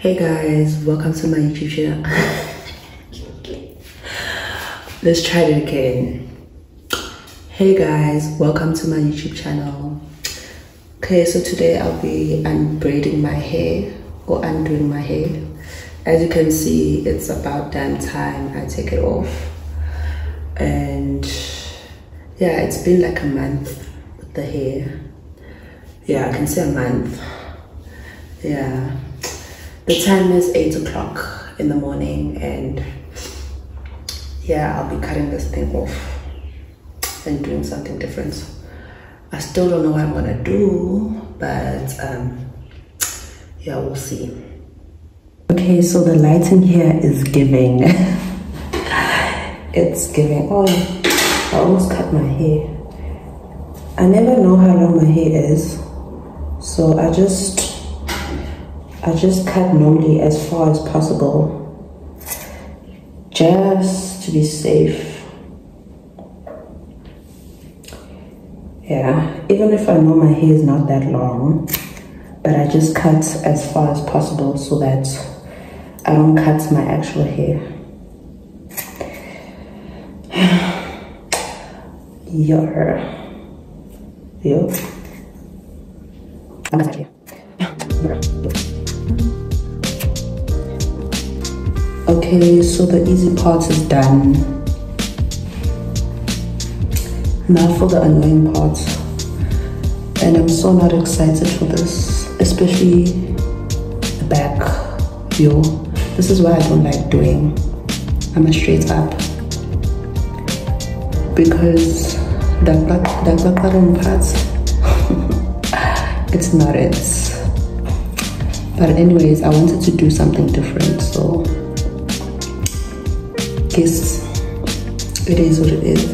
Hey guys, welcome to my YouTube channel. Let's try it again. Hey guys, welcome to my YouTube channel. Okay, so today I'll be unbraiding my hair or undoing my hair. As you can see, it's about damn time I take it off. And yeah, it's been like a month with the hair. Yeah, I can say a month. Yeah. The time is 8 o'clock in the morning and yeah, I'll be cutting this thing off and doing something different. I still don't know what I'm gonna do, but um, yeah, we'll see. Okay, so the lighting here is giving. it's giving. Oh, I almost cut my hair. I never know how long my hair is, so I just I just cut normally as far as possible just to be safe. Yeah, even if I know my hair is not that long, but I just cut as far as possible so that I don't cut my actual hair. Your, yo. I'm actually. Okay, so the easy part is done. Now for the annoying part. And I'm so not excited for this, especially the back view. This is what I don't like doing. I'm a straight up. Because the back bottom part, it's not it. But anyways, I wanted to do something different, so guess it is what it is.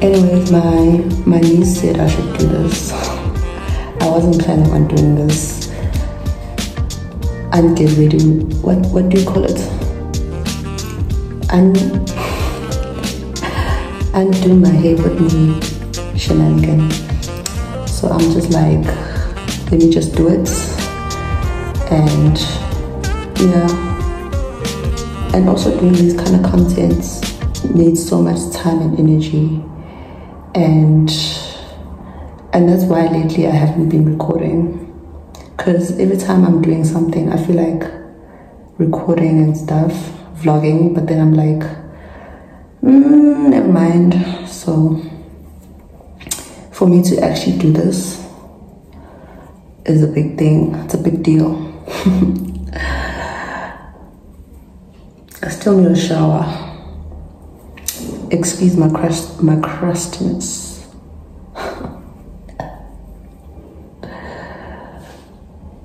Anyways, my my niece said I should do this. I wasn't planning on doing this. And get ready. What what do you call it? And and do my hair with me shenanigan. So I'm just like, let me just do it. And yeah and also doing this kind of content needs so much time and energy. And and that's why lately I haven't been recording. Because every time I'm doing something I feel like recording and stuff vlogging but then I'm like mm, never mind. So for me to actually do this is a big thing. It's a big deal still need a shower. Excuse my crust, my crustiness.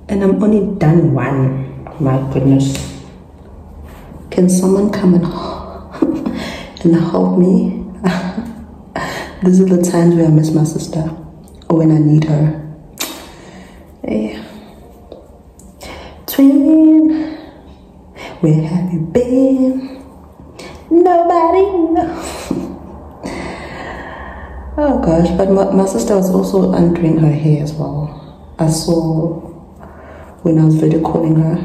and I'm only done one. My goodness. Can someone come and and help me? These are the times where I miss my sister or when I need her. Eh. Hey. Twin. Where have you been? Nobody knows. oh gosh, but my, my sister was also undoing her hair as well. I saw when I was video calling her.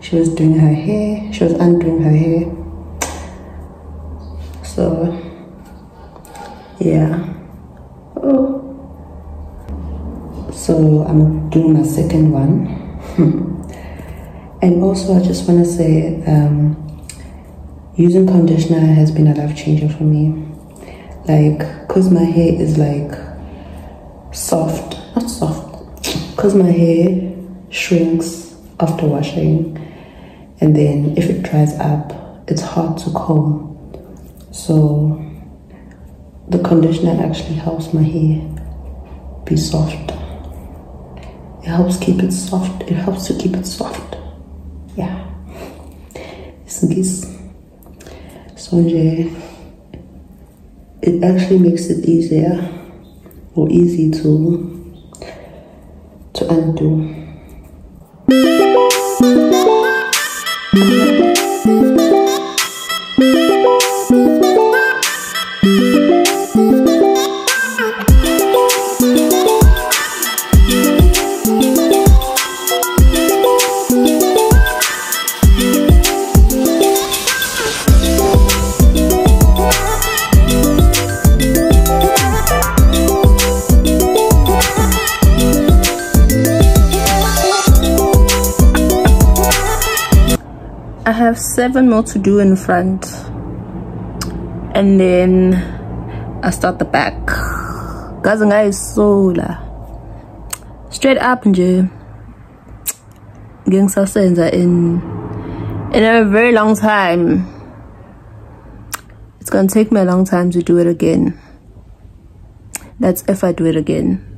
She was doing her hair, she was undoing her hair. So, yeah. Oh. So, I'm doing my second one. And also, I just want to say, um, using conditioner has been a life changer for me. Like, cause my hair is like soft, not soft, cause my hair shrinks after washing, and then if it dries up, it's hard to comb. So, the conditioner actually helps my hair be soft. It helps keep it soft. It helps to keep it soft yeah. Isngisi so nje it actually makes it easier or easy to to undo have seven more to do in front. And then I start the back. Guys guys sola straight up nje. Ngisasenza in in a very long time. It's gonna take me a long time to do it again. That's if I do it again